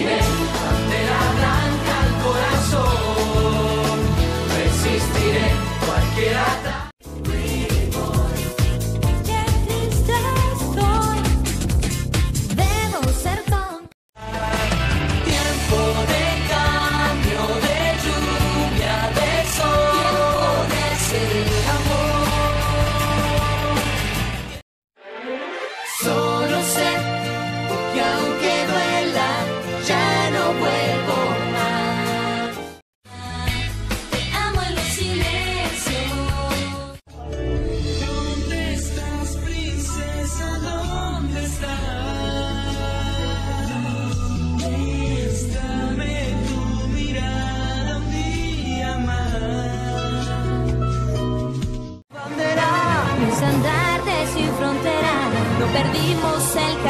Amen. Estandarte sin frontera, no perdimos el camino